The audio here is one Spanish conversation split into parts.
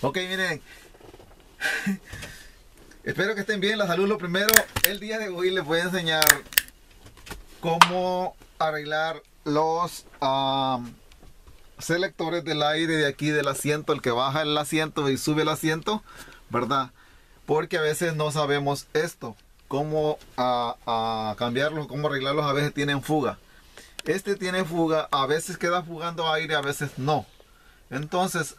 Ok, miren. Espero que estén bien. La salud lo primero. El día de hoy les voy a enseñar cómo arreglar los selectores del aire de aquí del asiento. El que baja el asiento y sube el asiento. ¿Verdad? Porque a veces no sabemos esto. Cómo cambiarlos, cómo arreglarlos. A veces tienen fuga. Este tiene fuga. A veces queda fugando aire, a veces no. Entonces,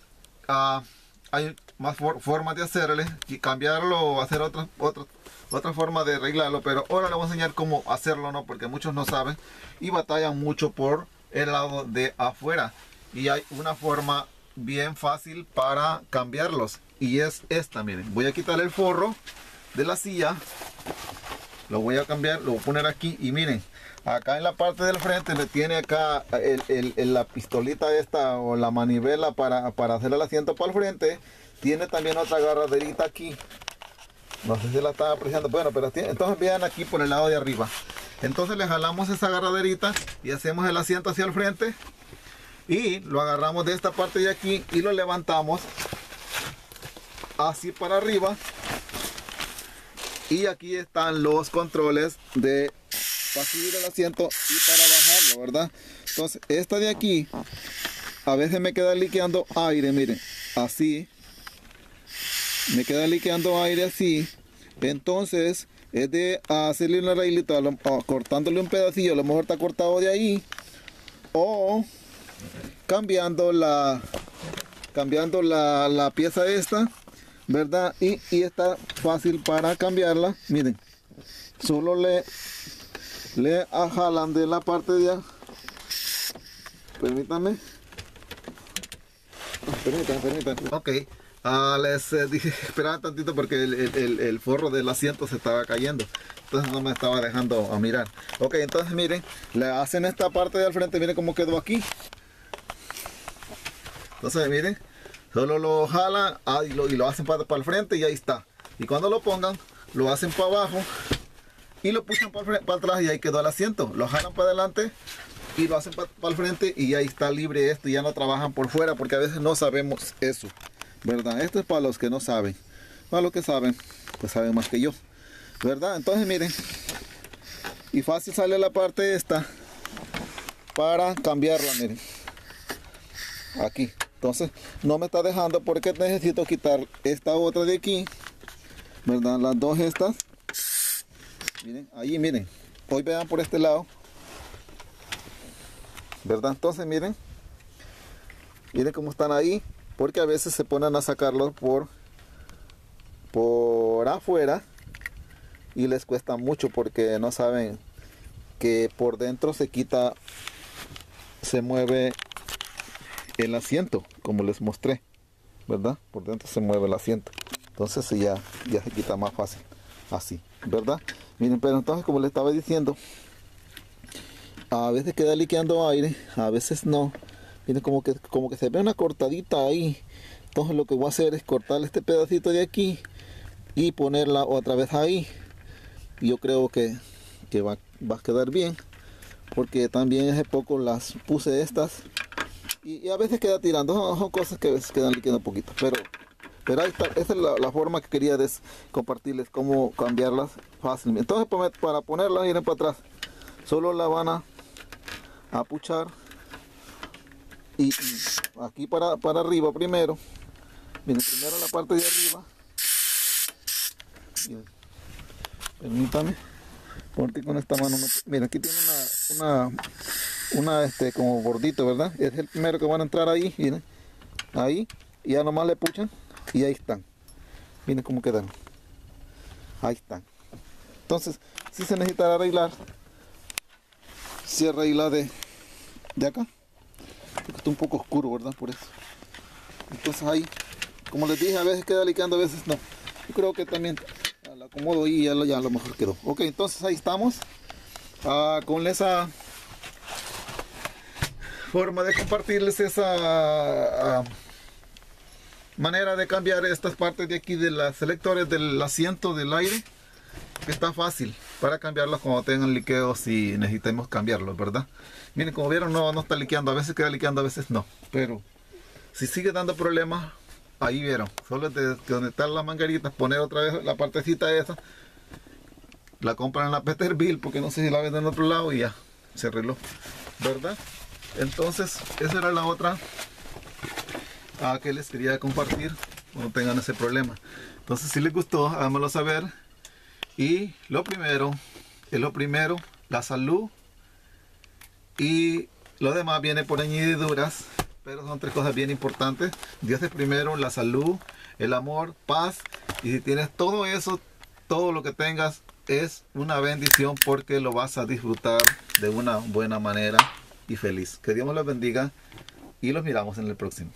ah, hay más for- formas de hacerle y cambiarlo o hacer otra, otra, otra forma de arreglarlo. Pero ahora les voy a enseñar cómo hacerlo, ¿no? Porque muchos no saben y batallan mucho por el lado de afuera. Y hay una forma bien fácil para cambiarlos. Y es esta, miren. Voy a quitar el forro de la silla. Lo voy a cambiar, lo voy a poner aquí y miren. Acá en la parte del frente le tiene acá el- el- la pistolita esta o la manivela para, para hacer el asiento para el frente. Tiene también otra agarraderita aquí. No sé si la estaba apreciando. Bueno, pero entonces vean aquí por el lado de arriba. Entonces le jalamos esa agarraderita y hacemos el asiento hacia el frente. Y lo agarramos de esta parte de aquí y lo levantamos así para arriba. Y aquí están los controles de para subir el asiento y para bajarlo, ¿verdad? Entonces, esta de aquí, a veces me queda liqueando aire, miren, así. Me queda liqueando aire así. Entonces, es de hacerle un arreglito, a lo- a- cortándole un pedacillo, a lo mejor está cortado de ahí. O cambiando la cambiando la, la pieza esta, ¿verdad? Y, y está fácil para cambiarla. Miren, solo le le jalan de la parte de allá. Permítame. Ah, Permítame, permítame. Ok. Ah, les eh, dije esperar tantito porque el- el- el forro del asiento se estaba cayendo. Entonces no me estaba dejando a mirar. Ok, entonces miren, le hacen esta parte de al frente, miren cómo quedó aquí. Entonces miren, solo lo jalan y, lo, hacen para, para el frente y ahí está. Y cuando lo pongan, lo hacen para abajo y lo puchan para, para atrás y ahí quedó el asiento. Lo jalan para adelante y lo hacen para, el frente y ahí está libre esto ya no trabajan por fuera porque a veces no sabemos eso. ¿Verdad? Esto es para los que no saben. Para los que saben, pues saben más que yo. ¿Verdad? Entonces miren. Y fácil sale la parte esta para cambiarla, miren. Aquí. Entonces no me está dejando porque necesito quitar esta otra de aquí. ¿Verdad? Las dos estas. Miren, ahí miren. Hoy vean por este lado. ¿Verdad? Entonces miren. Miren cómo están ahí. Porque a veces se ponen a sacarlos por, por afuera. Y les cuesta mucho porque no saben que por dentro se quita, se mueve el asiento, como les mostré. ¿Verdad? Por dentro se mueve el asiento. Entonces ya, ya se quita más fácil. Así, ¿verdad? Miren, pero entonces como les estaba diciendo, a veces queda liqueando aire, a veces no. Miren como que, como que se ve una cortadita ahí. Entonces lo que voy a hacer es cortar este pedacito de aquí y ponerla otra vez ahí. Yo creo que, que va, va a quedar bien. Porque también hace poco las puse estas. Y, a veces queda tirando. Son, cosas que a veces quedan liqueando un poquito. Pero, pero ahí está. Esa es la, forma que quería compartirles. Cómo cambiarlas fácilmente. Entonces para- para ponerlas, miren para atrás. Solo la van a, a puchar y, aquí para, para arriba primero miren primero la parte de arriba permítame porque con esta mano no- mira aquí tiene una una una este como gordito verdad es el primero que van a entrar ahí miren ahí y ya nomás le puchan y ahí están miren cómo quedan ahí están entonces si se necesita arreglar se arregla de de acá porque está un poco oscuro, ¿verdad? Por eso. Entonces ahí, como les dije, a veces queda liqueando, a veces no. Yo creo que también la acomodo y ya a lo mejor quedó. Ok, entonces ahí estamos. Ah, con esa forma de compartirles esa ah, manera de cambiar estas partes de aquí de los selectores del asiento del aire. Que está fácil para cambiarlos cuando tengan liqueos y necesitemos cambiarlos, ¿verdad? Miren, como vieron, no, no está liqueando. A veces queda liqueando, a veces no. Pero si sigue dando problemas, ahí vieron, solo de, donde están las mangueritas, poner otra vez la partecita esa, la compran en la Peterbilt porque no sé si la venden en otro lado y ya, se arregló, ¿verdad? Entonces, esa era la otra a que les quería compartir, no tengan ese problema. Entonces, si les gustó, háganmelo saber. Y lo primero, es lo primero, la salud. Y lo demás viene por añadiduras, pero son tres cosas bien importantes. Dios es primero, la salud, el amor, paz. Y si tienes todo eso, todo lo que tengas es una bendición porque lo vas a disfrutar de una buena manera y feliz. Que Dios los bendiga y los miramos en el próximo.